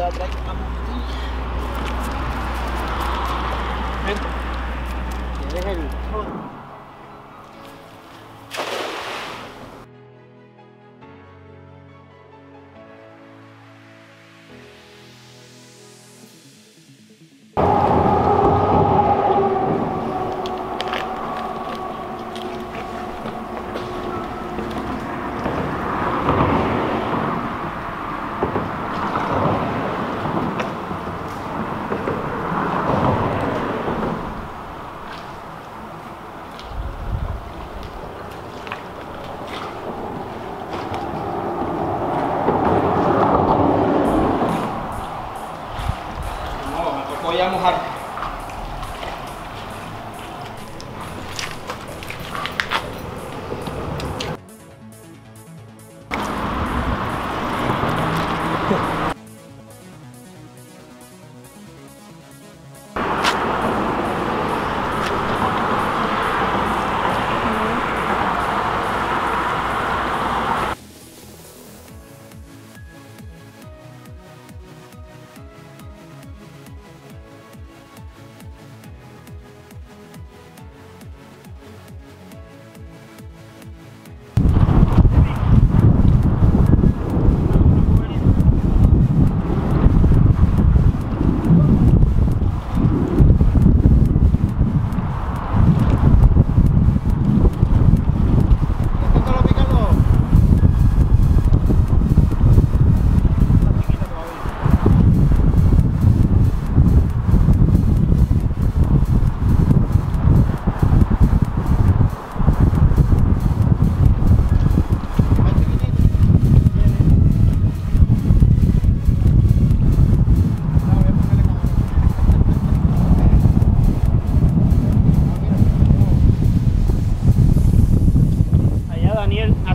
queda atrás una montaña. Que el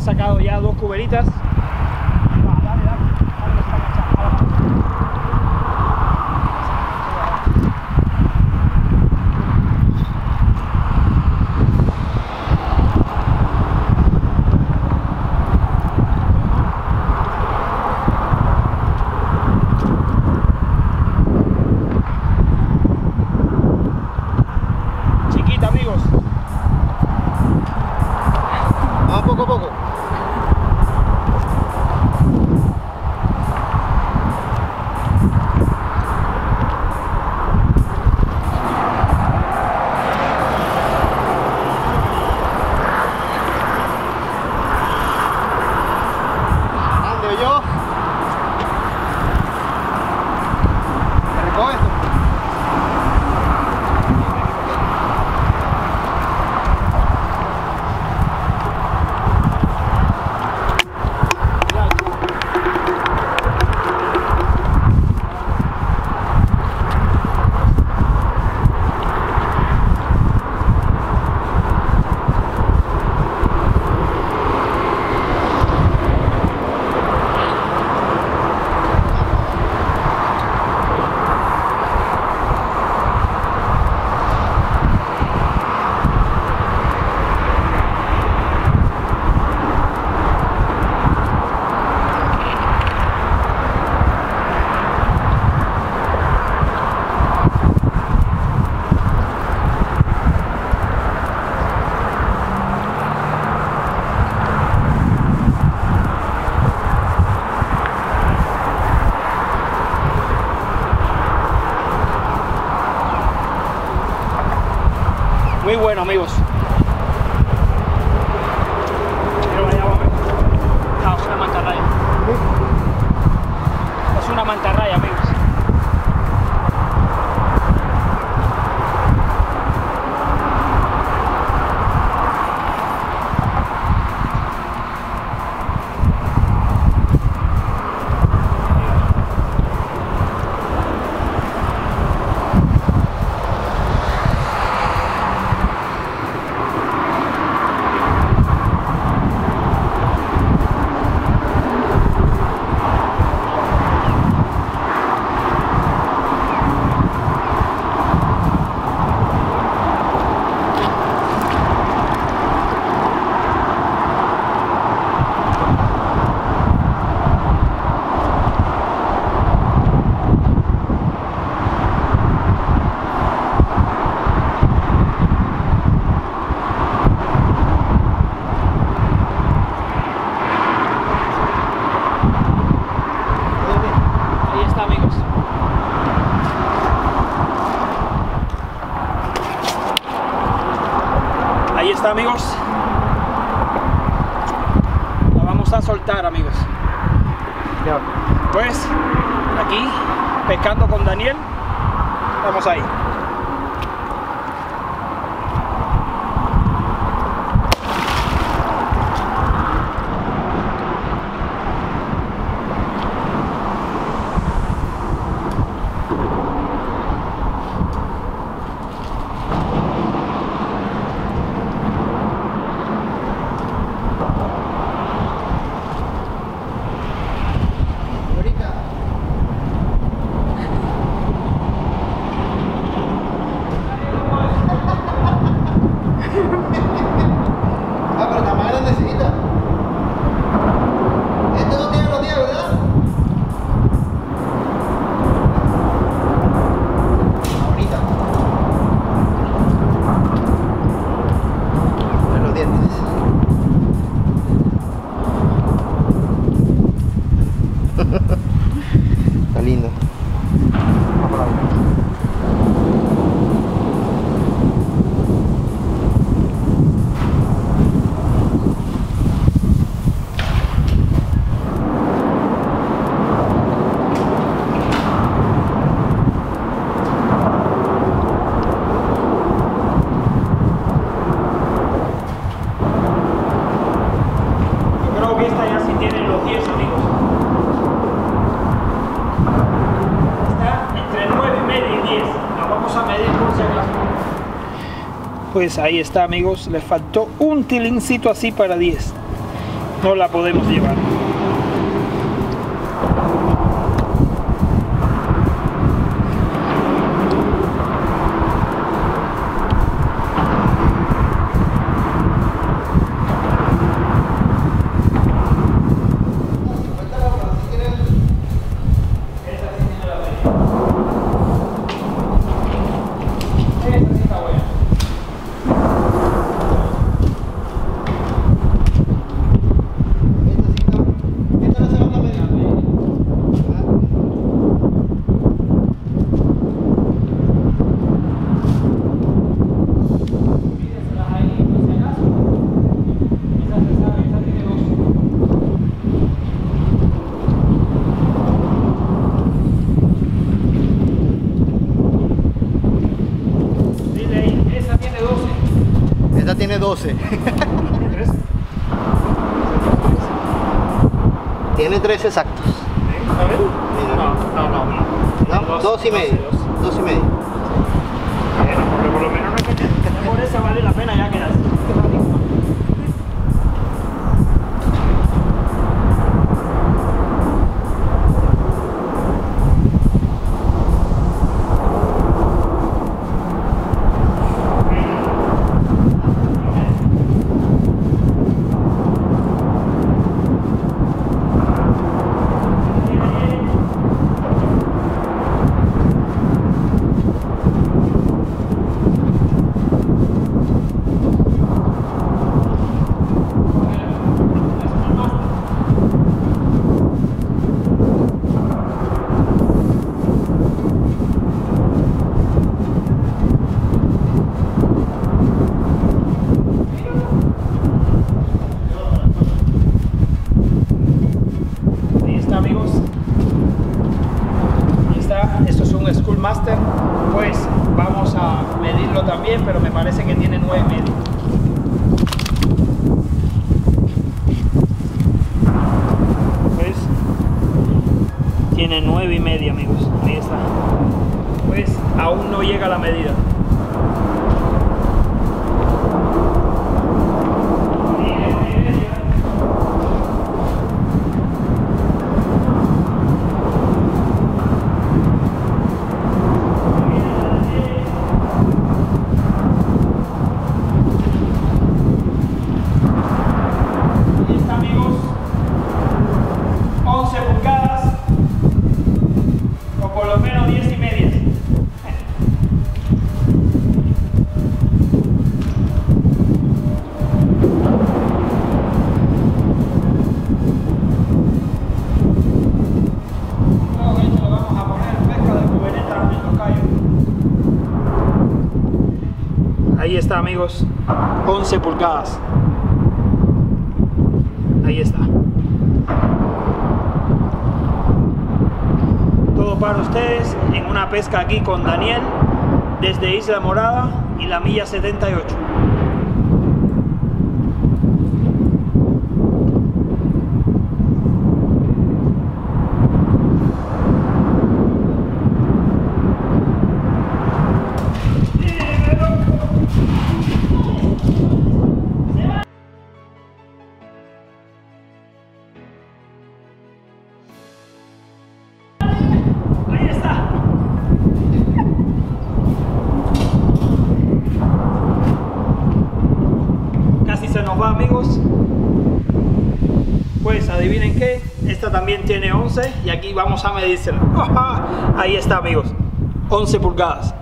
sacado ya dos cuberitas. Pues ahí está amigos, le faltó un tilincito así para 10. No la podemos llevar. Tiene tres exactos. No, no, no. Dos, y medio. Dos. y medio. Bueno, por lo menos esa vale la pena ya que también, pero me parece que tiene 9 y medio. ¿Ves? Tiene 9 y media amigos. Ahí está. Pues aún no llega la medida. Amigos, 11 pulgadas. Ahí está. Todo para ustedes en una pesca aquí con Daniel desde Isla Morada y la milla 78. También tiene 11 y aquí vamos a medírsela. Ahí está amigos, 11 pulgadas.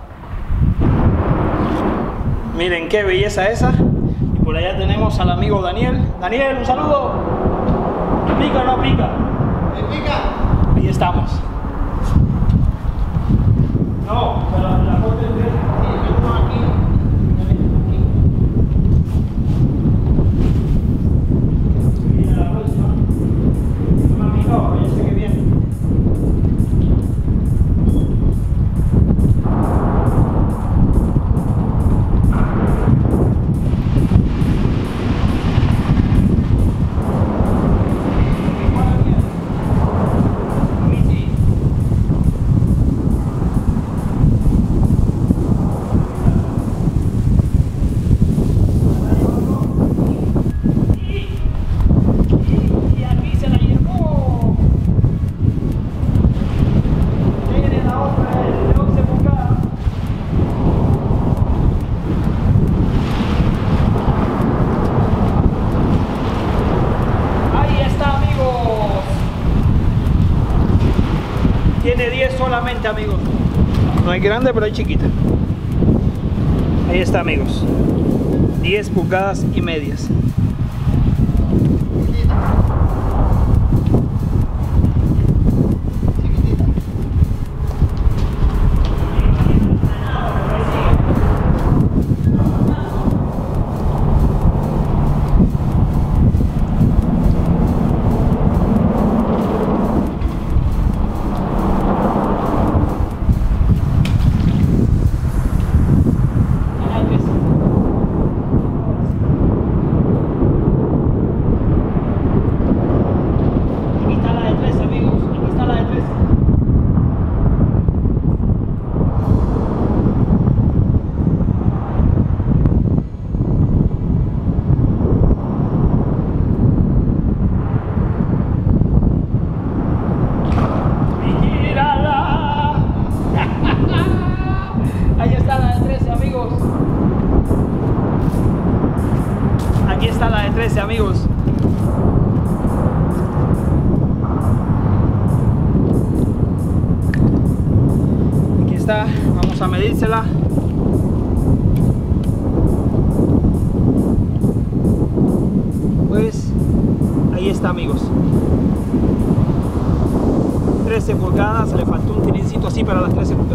Miren qué belleza esa. Y por allá tenemos al amigo Daniel. Daniel, un saludo. ¿Pica o no pica? ¿Me pica? Ahí estamos. No, pero grande, pero hay chiquita. Ahí está, amigos. 10 pulgadas y medias. 13, amigos. Aquí está, vamos a medírsela. Pues ahí está amigos. 13 pulgadas, le faltó un tirincito así para las 13 pulgadas.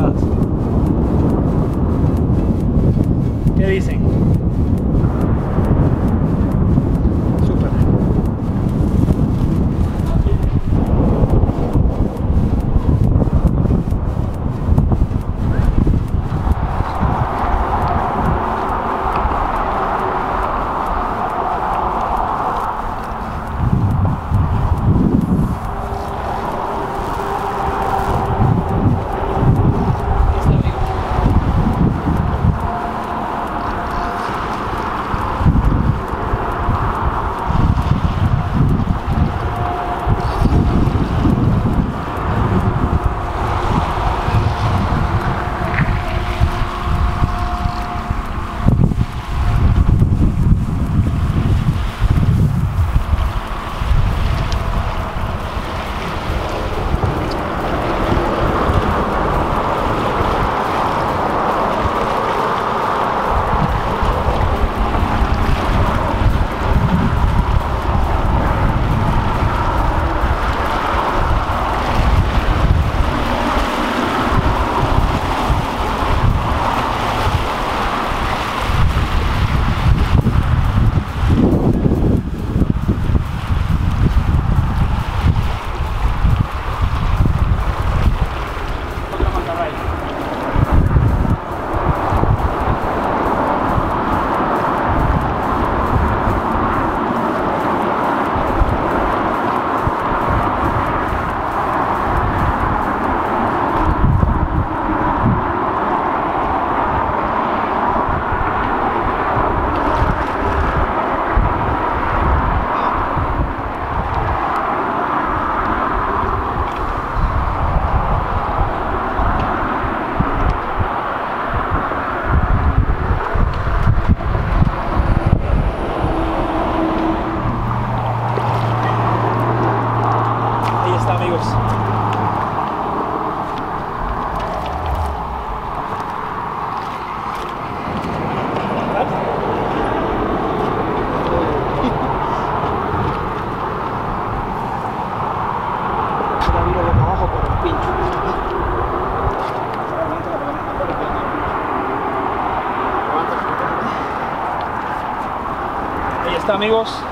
Amigos.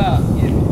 No 10